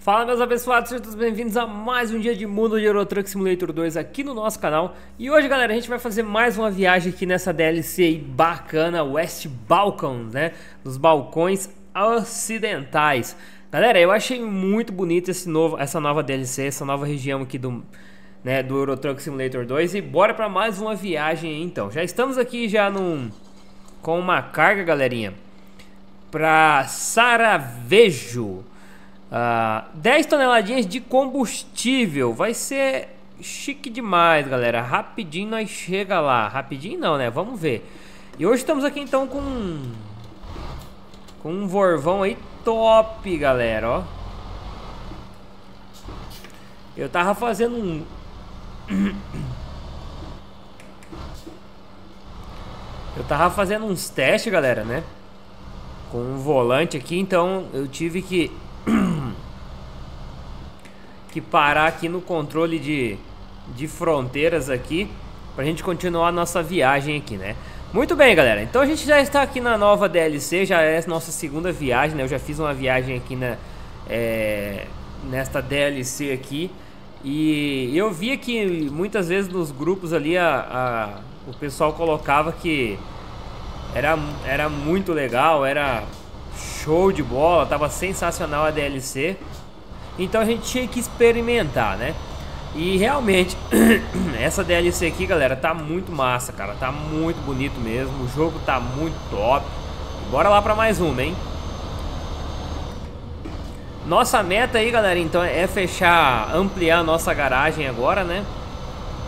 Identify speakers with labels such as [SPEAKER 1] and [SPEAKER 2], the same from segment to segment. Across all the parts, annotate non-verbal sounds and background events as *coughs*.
[SPEAKER 1] Fala meus abençoados, sejam todos bem-vindos a mais um dia de Mundo de Euro Truck Simulator 2 aqui no nosso canal. E hoje galera, a gente vai fazer mais uma viagem aqui nessa DLC bacana, West Balkans, né? Dos balcões ocidentais. Galera, eu achei muito bonito esse novo, essa nova DLC, essa nova região aqui do, né, do Euro Truck Simulator 2 E bora para mais uma viagem então. Já estamos aqui já num, com uma carga galerinha Pra Saravejo ah, 10 toneladinhas de combustível. Vai ser chique demais, galera. Rapidinho nós chega lá. Rapidinho não, né? Vamos ver. E hoje estamos aqui então com... Com um Vorvão aí top, galera, ó. Eu tava fazendo um... *coughs* Eu tava fazendo uns testes, galera, né? Com um volante aqui, então eu tive que que parar aqui no controle de, de fronteiras aqui pra gente continuar a nossa viagem aqui, né? Muito bem, galera. Então a gente já está aqui na nova DLC, já é nossa segunda viagem, né? Eu já fiz uma viagem aqui na, é, nesta DLC aqui. E eu via que muitas vezes nos grupos ali a, a, o pessoal colocava que era, era muito legal, era show de bola, tava sensacional a DLC. Então a gente tinha que experimentar, né? E realmente, *clears throat* essa DLC aqui, galera, tá muito massa, cara. Tá muito bonito mesmo. O jogo tá muito top. Bora lá pra mais uma, hein? Nossa meta aí, galera, então é fechar, ampliar a nossa garagem agora, né?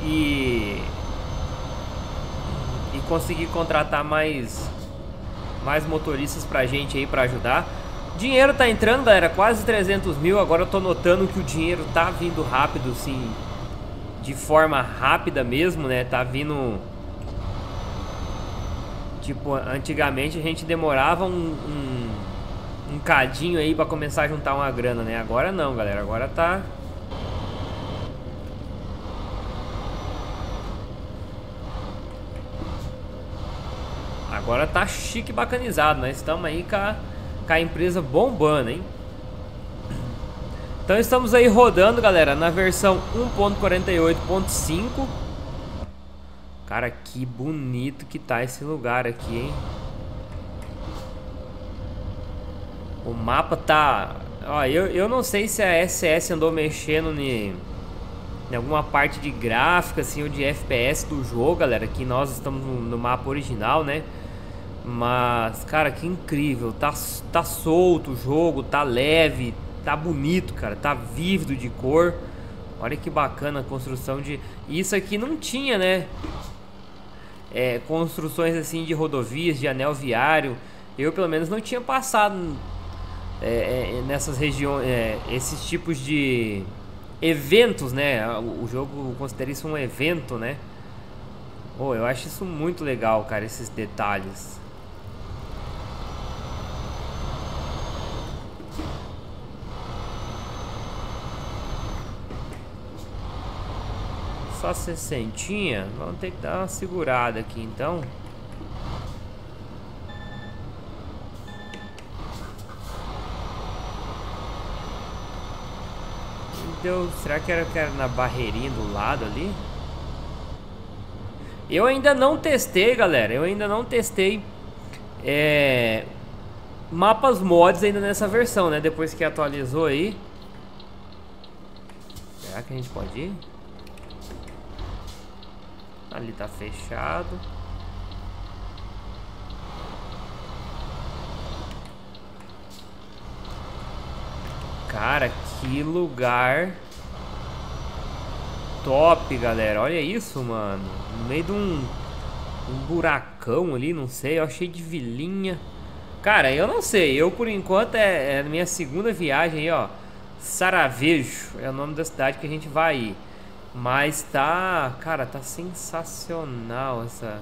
[SPEAKER 1] E... E conseguir contratar mais mais motoristas pra gente aí pra ajudar. Dinheiro tá entrando, galera, quase 300 mil. Agora eu tô notando que o dinheiro tá vindo rápido, sim. De forma rápida mesmo, né? Tá vindo... Tipo, antigamente a gente demorava um, um, um cadinho aí pra começar a juntar uma grana, né? Agora não, galera. Agora tá... Agora tá chique bacanizado, nós estamos aí com a, com a empresa bombando, hein? Então estamos aí rodando, galera, na versão 1.48.5 Cara, que bonito que tá esse lugar aqui, hein? O mapa tá... Ó, eu, eu não sei se a SS andou mexendo em, em alguma parte de gráfica, assim, ou de FPS do jogo, galera Que nós estamos no, no mapa original, né? Mas, cara, que incrível. Tá, tá solto o jogo, tá leve, tá bonito, cara. Tá vívido de cor. Olha que bacana a construção de... Isso aqui não tinha, né? É, construções assim de rodovias, de anel viário. Eu, pelo menos, não tinha passado é, é, nessas regiões, é, esses tipos de eventos, né? O, jogo considera isso um evento, né? Oh, eu acho isso muito legal, cara, esses detalhes. Só 60, vamos ter que dar uma segurada aqui então. Deu, será que era, que era na barreirinha do lado ali? Eu ainda não testei, galera. Eu ainda não testei é, mapas mods ainda nessa versão, né? Depois que atualizou aí. Será que a gente pode ir? Ali tá fechado. Cara, que lugar top, galera. Olha isso, mano. No meio de um, um buracão ali, não sei. Eu achei de vilinha. Cara, eu não sei. Eu, por enquanto, é, é minha segunda viagem aí, ó. Saravejo é o nome da cidade que a gente vai ir. Mas tá... Cara, tá sensacional essa...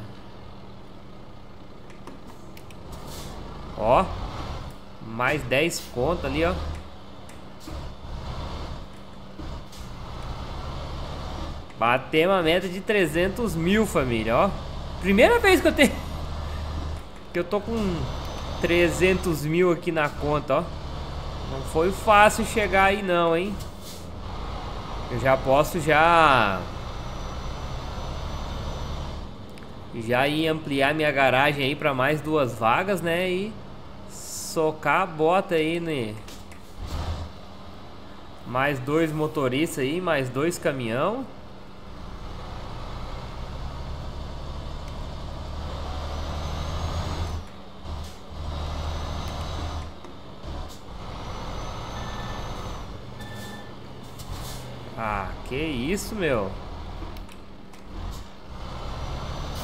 [SPEAKER 1] Ó. Mais 10 conto ali, ó. Batemos a meta de 300 mil, família, ó. Primeira vez que eu tenho... *laughs* Que eu tô com 300 mil aqui na conta, ó. Não foi fácil chegar aí não, hein? Eu já posso já... Já ir ampliar minha garagem aí para mais duas vagas, né? E socar a bota aí, né? Mais dois motoristas aí, mais dois caminhão. Ah, que isso, meu.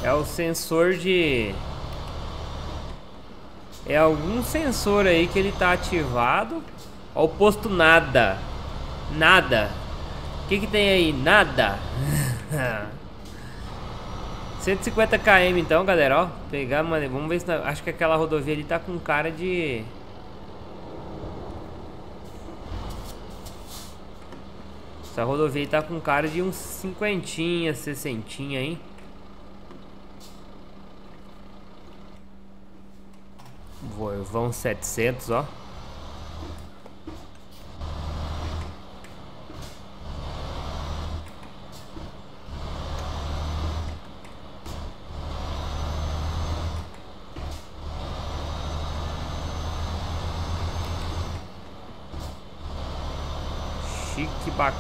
[SPEAKER 1] É o sensor de... É algum sensor aí que ele tá ativado. Ó, o posto nada. Nada. O que que tem aí? Nada. *laughs* 150 km então, galera, ó. Pegar, mano, vamos ver se... Acho que aquela rodovia ali tá com cara de... Essa rodovia tá com cara de uns cinquentinha, sessentinha, hein? Vão 700, ó.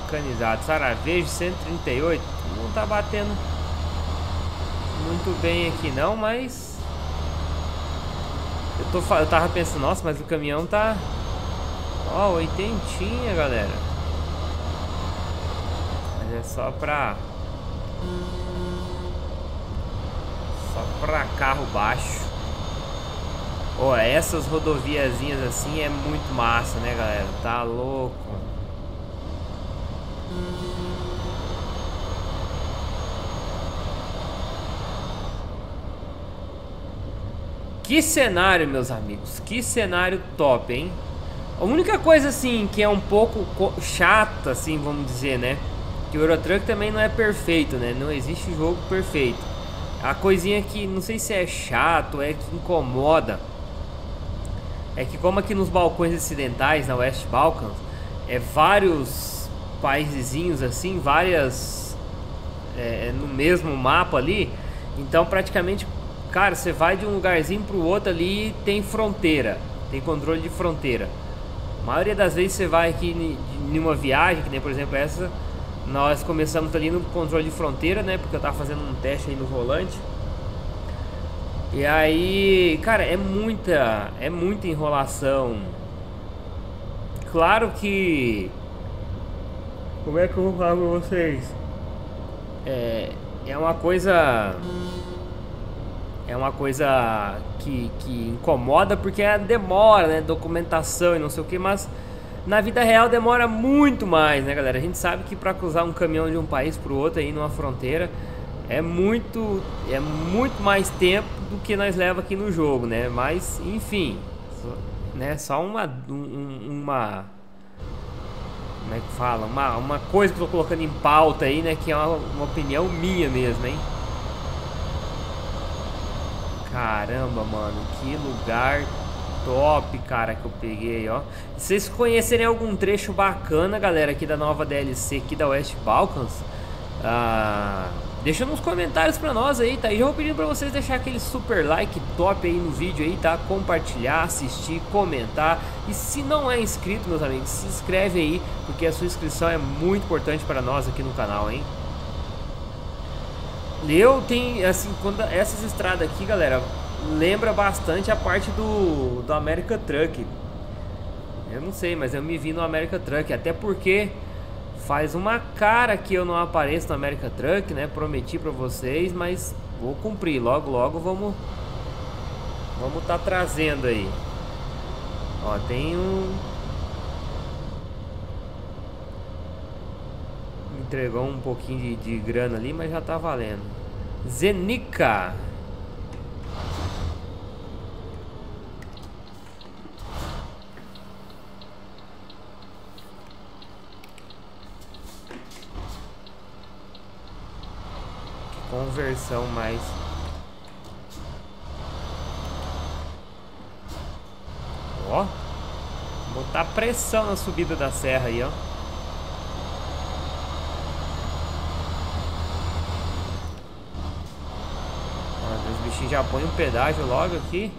[SPEAKER 1] Chique bacanizado. Saravejo 138. Não tá batendo muito bem aqui não, mas... Eu, tô, eu tava pensando, nossa, mas o caminhão tá... Ó, oitentinha, galera. Mas é só pra... Só pra carro baixo. Ó, oh, essas rodoviazinhas assim é muito massa, né, galera? Tá louco. Que cenário, meus amigos. Que cenário top, hein? A única coisa, assim, que é um pouco chata, assim, vamos dizer, né? Que o Eurotruck também não é perfeito, né? Não existe jogo perfeito. A coisinha que, não sei se é chato, é que incomoda. É que como aqui nos balcões ocidentais, na West Balkans, é vários paisezinhos, assim, várias... É, no mesmo mapa ali. Então, praticamente Cara, você vai de um lugarzinho pro outro ali tem fronteira, tem controle de fronteira. A maioria das vezes você vai aqui em uma viagem, que nem por exemplo essa, nós começamos ali no controle de fronteira, né? Porque eu tava fazendo um teste aí no volante. E aí, cara, é muita, é muita enrolação. Claro que como é que eu vou falar pra vocês? É, é uma coisa é uma coisa que, que incomoda porque é demora, né? Documentação e não sei o que, mas na vida real demora muito mais, né, galera? A gente sabe que para cruzar um caminhão de um país para o outro aí numa fronteira é muito, é muito mais tempo do que nós leva aqui no jogo, né? Mas, enfim, né? Só uma, um, uma como é que fala? Uma, uma coisa que eu tô colocando em pauta aí, né? Que é uma, uma opinião minha mesmo, hein? Caramba, mano, que lugar top, cara, que eu peguei, ó. Vocês conhecerem algum trecho bacana, galera, aqui da nova DLC aqui da West Balkans, ah, deixa nos comentários pra nós aí, tá? E já vou pedir pra vocês deixar aquele super like top aí no vídeo aí, tá? Compartilhar, assistir, comentar. E se não é inscrito, meus amigos, se inscreve aí, porque a sua inscrição é muito importante para nós aqui no canal, hein? Eu tenho, assim, quando essas estradas aqui, galera, lembra bastante a parte do, do America Truck. Eu não sei, mas eu me vi no America Truck, até porque faz uma cara que eu não apareço no America Truck, né? Prometi pra vocês, mas vou cumprir. Logo, logo vamos vamos tá trazendo aí. Ó, tem um entregou um pouquinho de, de grana ali, mas já tá valendo. Zenica. Conversão mais Ó, tá pressão na subida da serra aí, ó. Os bichinhos já põem um pedágio logo aqui.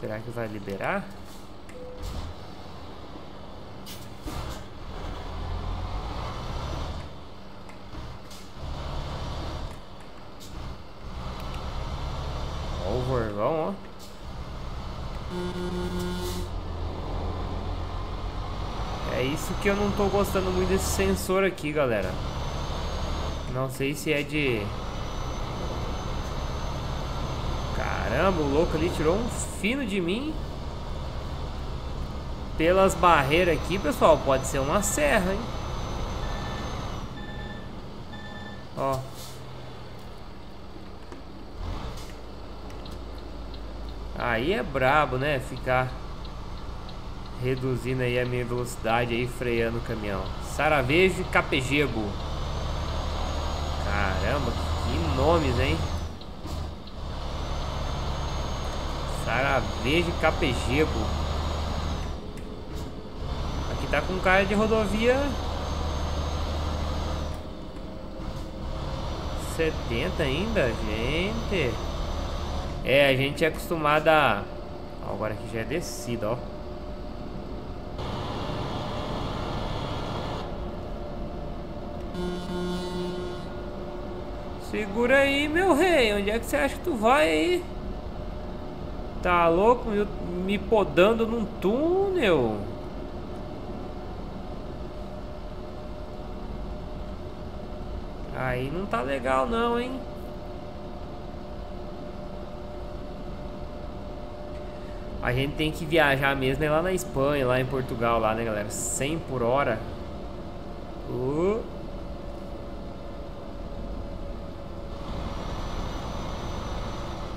[SPEAKER 1] Será que vai liberar? Over, vamos, ó. É isso que eu não tô gostando muito desse sensor aqui, galera. Não sei se é de Caramba, o louco ali tirou um fino de mim. Pelas barreiras aqui, pessoal, pode ser uma serra, hein? Ó. Aí é brabo, né? Ficar reduzindo aí a minha velocidade aí, freando o caminhão. Saravejo e Capegebo. Caramba, que nomes, hein? Saravejo e Capegebo. Aqui tá com cara de rodovia 70 ainda, gente. É, a gente é acostumado a... Agora aqui já é descida, ó. Segura aí, meu rei. Onde é que você acha que tu vai aí? Tá louco? Me, podando num túnel. Aí não tá legal não, hein? A gente tem que viajar mesmo é lá na Espanha, lá em Portugal, lá, né, galera? 100 por hora. Uh.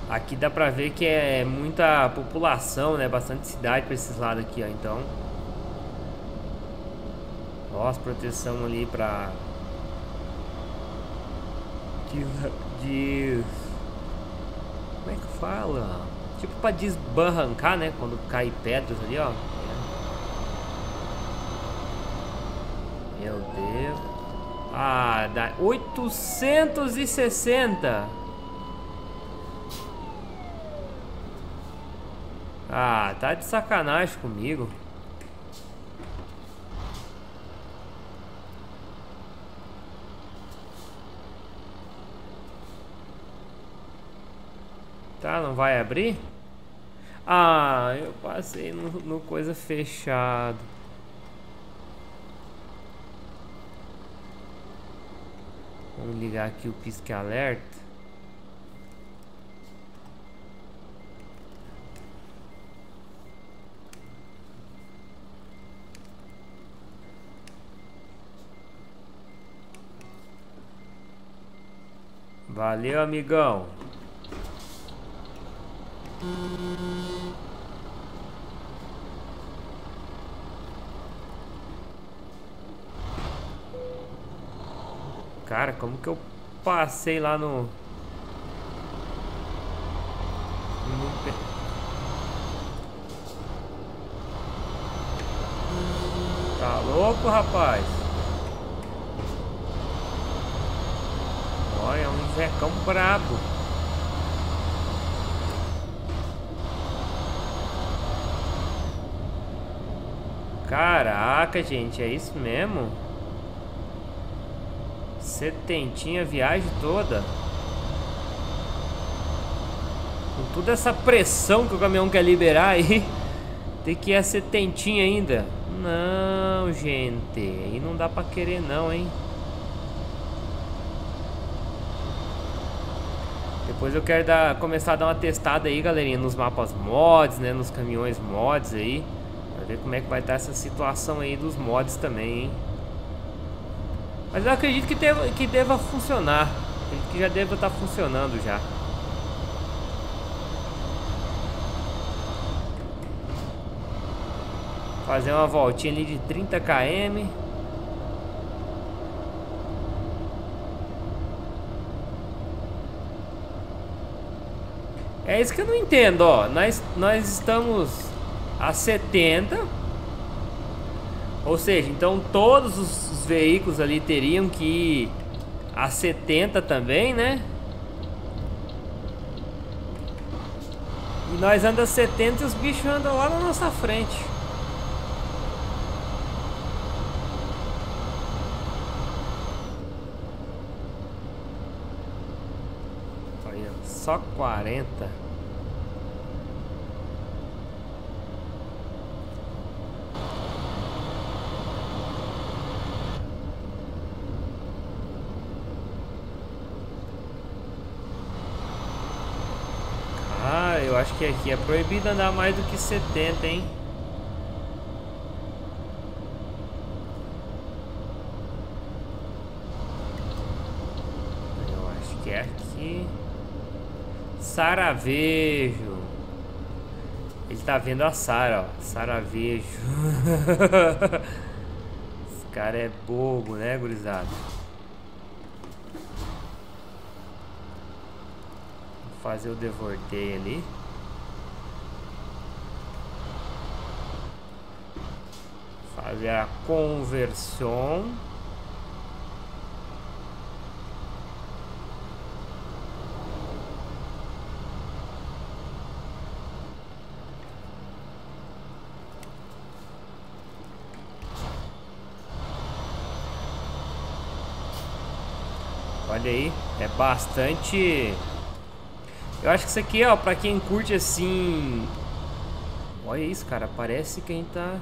[SPEAKER 1] Aqui dá pra ver que é muita população, né? Bastante cidade pra esses lados aqui, ó. Então... Nossa, proteção ali pra... De... de... Como é que fala? Tipo pra desbarrancar, né? Quando cai pedras ali, ó. Meu Deus. Ah, dá 860. Ah, tá de sacanagem comigo. Tá, não vai abrir? Ah, eu passei no, no coisa fechado. Vamos ligar aqui o pisque Valeu, amigão. Cara, como que eu passei lá no... no... Tá louco, rapaz? Olha, é um vecão brabo. Caraca, gente, é isso mesmo? Setentinha viagem toda. Com toda essa pressão que o caminhão quer liberar aí. *laughs* Tem que ir a setentinha ainda. Não, gente. Aí não dá pra querer não, hein. Depois eu quero dar, começar a dar uma testada aí, galerinha, nos mapas mods, né? Nos caminhões mods aí. Pra ver como é que vai estar essa situação aí dos mods também, hein? Mas eu acredito que deva, que deva funcionar. Acredito que já deva estar funcionando já. Fazer uma voltinha ali de 30 km. É isso que eu não entendo, ó. Nós, nós estamos a 70. Ou seja, então todos os, os veículos ali teriam que ir a 70 também, né? E nós andamos 70 e os bichos andam lá na nossa frente. Olha, só 40. acho que aqui é proibido andar mais do que 70, hein? Eu acho que é aqui. Saravejo. Ele tá vendo a Sara, ó. Saravejo. *laughs* Esse cara é bobo, né, gurizada? Vou fazer o devorteio ali. fazer a conversão. Olha aí, é bastante... Eu acho que isso aqui, ó, pra quem curte assim... Olha isso, cara, parece que a gente tá...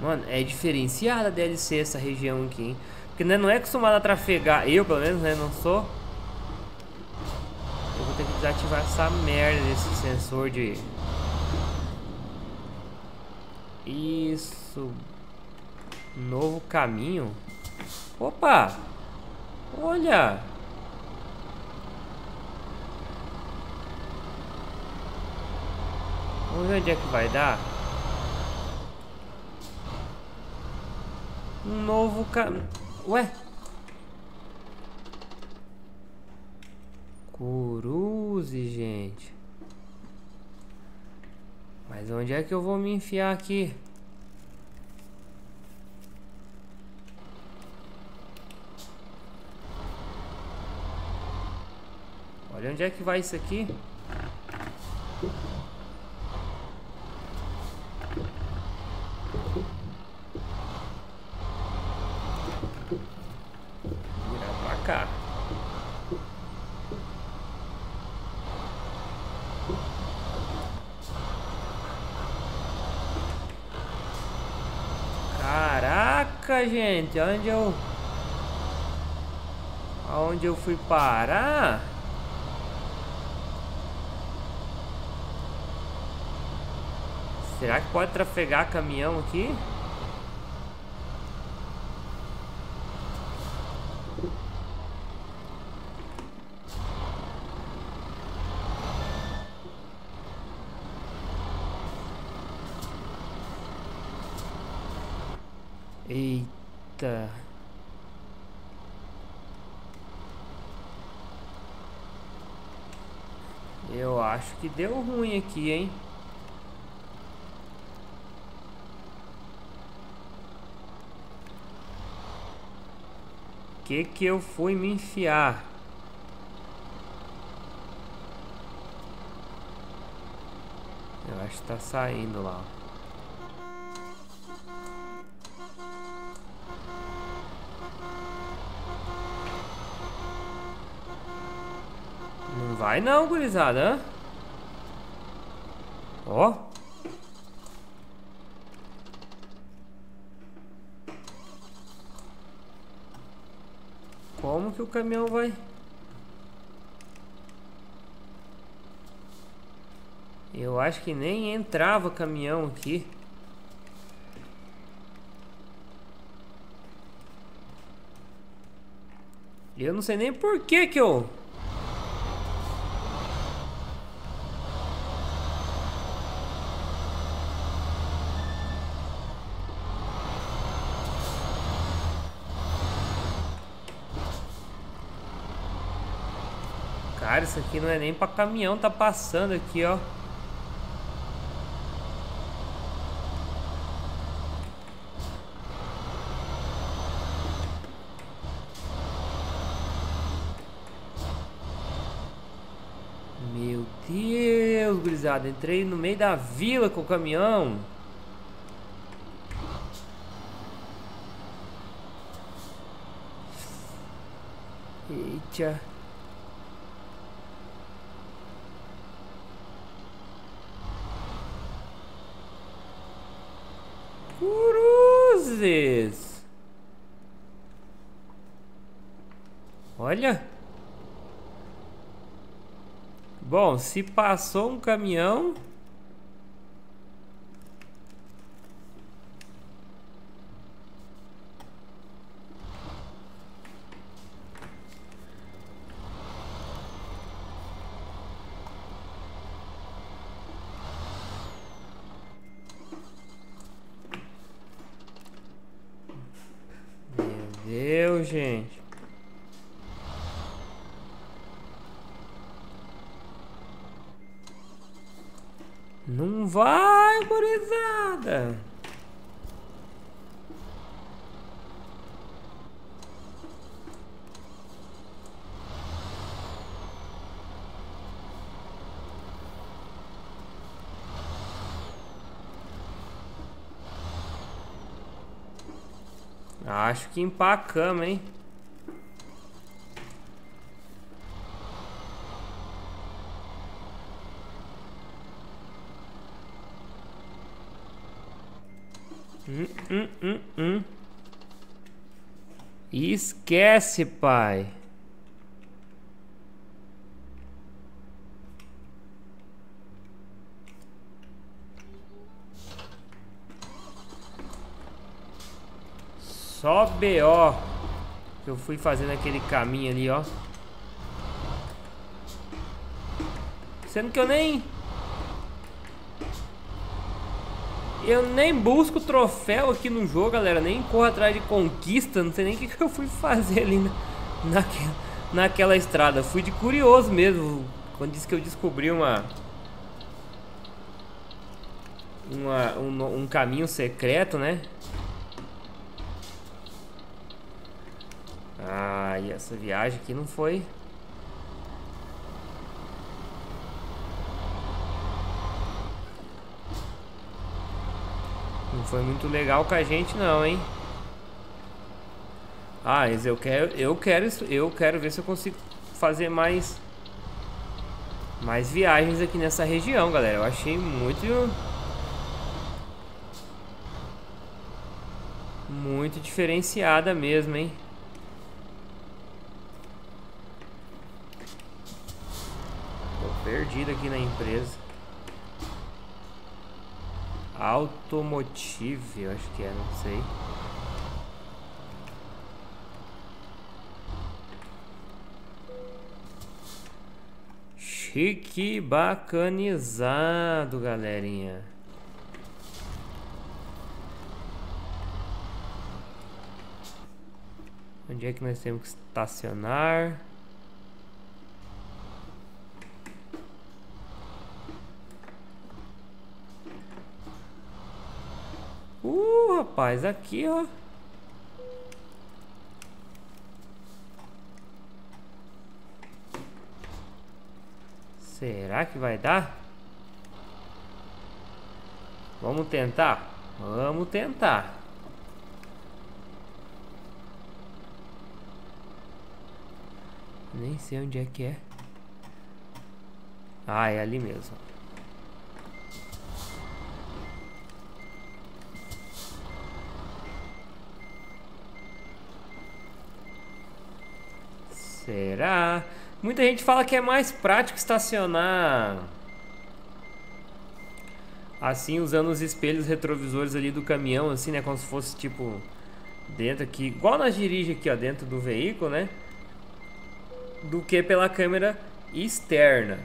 [SPEAKER 1] Mano, é diferenciada a DLC essa região aqui, hein? Porque né, não é acostumado a trafegar. Eu, pelo menos, né? Não sou. Eu vou ter que desativar essa merda desse sensor de... Isso. Novo caminho. Opa! Olha! Vamos ver onde é que vai dar. Um novo caminho. Ué? Curuze, gente. Mas onde é que eu vou me enfiar aqui? Olha onde é que vai isso aqui. gente, onde eu... Aonde eu fui parar? Será que pode trafegar caminhão aqui? Eita. Eu acho que deu ruim aqui, hein? Que que eu fui me enfiar? Eu acho que tá saindo lá. Vai não, gurizada. Ó. Como que o caminhão vai... Eu acho que nem entrava caminhão aqui. Eu não sei nem por que que eu... Cara, isso aqui não é nem pra caminhão, tá passando aqui, ó. Meu Deus, gurizada, entrei no meio da vila com o caminhão. Eita. Olha. Bom, se passou um caminhão... Deus, gente. Não vai, gurizada. Acho que empacamos, hein? Hum, hum, hum, hum. Esquece, pai. Só BO que eu fui fazendo aquele caminho ali, ó. Sendo que eu nem... Eu nem busco troféu aqui no jogo, galera. Nem corro atrás de conquista. Não sei nem o que, eu fui fazer ali na, naquela, naquela estrada. Fui de curioso mesmo. Quando disse que eu descobri uma... Uma, um, um caminho secreto, né? E essa viagem aqui não foi... Não foi muito legal com a gente não, hein? Ah, mas eu quero, eu quero, eu quero ver se eu consigo fazer mais mais viagens aqui nessa região, galera. Eu achei muito muito diferenciada mesmo, hein? Perdido aqui na empresa. Automotive, eu acho que é, não sei. Chique bacanizado, galerinha. Onde é que nós temos que estacionar? Uh, rapaz, aqui, ó. Será que vai dar? Vamos tentar? Vamos tentar. Nem sei onde é que é. Ah, é ali mesmo. Será? Muita gente fala que é mais prático estacionar assim, usando os espelhos retrovisores ali do caminhão, assim, né? Como se fosse tipo dentro aqui, igual nós dirige aqui, ó, dentro do veículo, né? Do que pela câmera externa.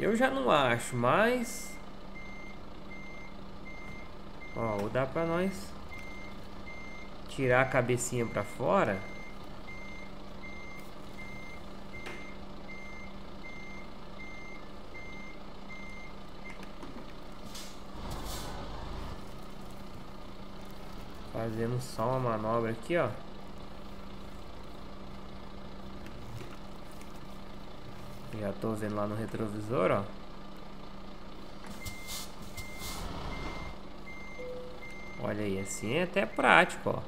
[SPEAKER 1] Eu já não acho, mas ó, dar para nós tirar a cabecinha para fora. Fazendo só uma manobra aqui, ó. Já tô vendo lá no retrovisor, ó. Olha aí, assim é até prático, ó.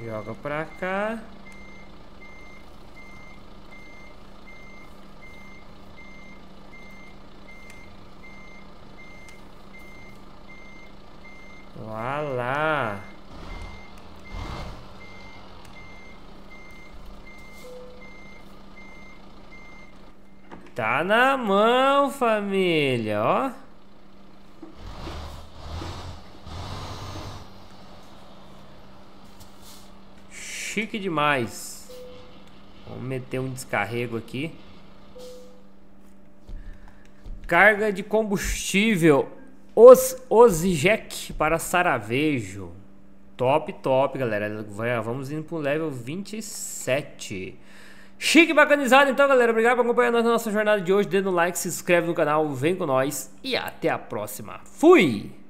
[SPEAKER 1] Joga pra cá. Voilá. Tá na mão, família, ó. Chique demais. Vamos meter um descarrego aqui. Carga de combustível. Os Ozijek para Saravejo. Top, top, galera. Vamos indo pro level 27. Chique bacanizado, então, galera. Obrigado por acompanhar nossa jornada de hoje. Dê no like, se inscreve no canal, vem com nós e até a próxima. Fui!